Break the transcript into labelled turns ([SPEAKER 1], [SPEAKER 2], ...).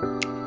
[SPEAKER 1] Bye.